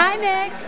Hi, Nick.